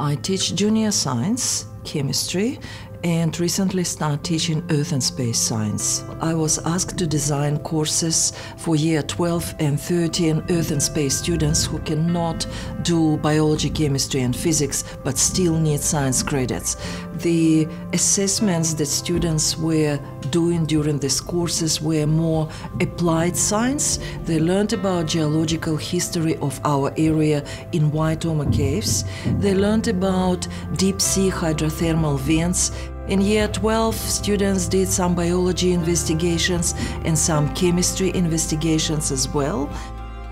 I teach junior science, chemistry, and recently started teaching earth and space science. I was asked to design courses for year 12 and 13 earth and space students who cannot do biology, chemistry and physics but still need science credits. The assessments that students were doing during these courses were more applied science. They learned about geological history of our area in Waitomo caves. They learned about deep sea hydrothermal vents in year 12, students did some biology investigations and some chemistry investigations as well.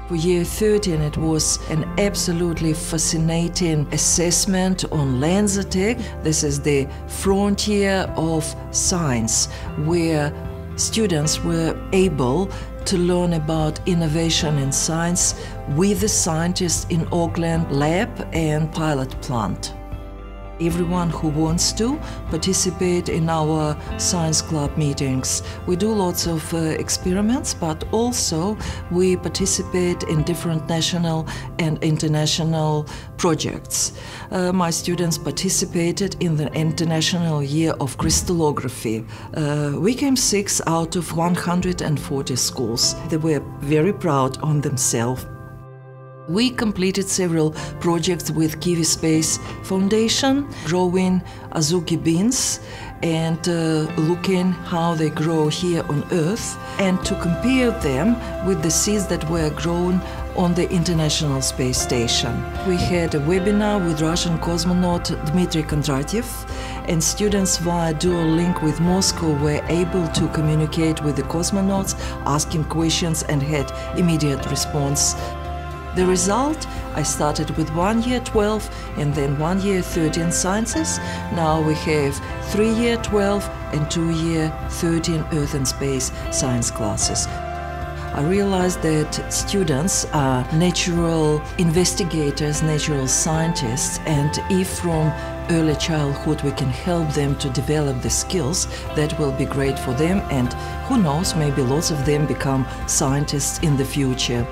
For year 13, it was an absolutely fascinating assessment on LanzaTech. This is the frontier of science, where students were able to learn about innovation in science with the scientists in Auckland lab and pilot plant. Everyone who wants to participate in our science club meetings. We do lots of uh, experiments, but also we participate in different national and international projects. Uh, my students participated in the International Year of Crystallography. Uh, we came six out of 140 schools. They were very proud on themselves we completed several projects with Kiwi Space Foundation, growing azuki beans and uh, looking how they grow here on Earth and to compare them with the seeds that were grown on the International Space Station. We had a webinar with Russian cosmonaut Dmitry Kondratyev and students via dual link with Moscow were able to communicate with the cosmonauts, asking questions and had immediate response the result, I started with one year 12 and then one year 13 sciences. Now we have three year 12 and two year 13 earth and space science classes. I realized that students are natural investigators, natural scientists, and if from early childhood we can help them to develop the skills, that will be great for them, and who knows, maybe lots of them become scientists in the future.